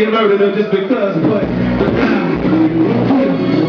get murdered just because, but.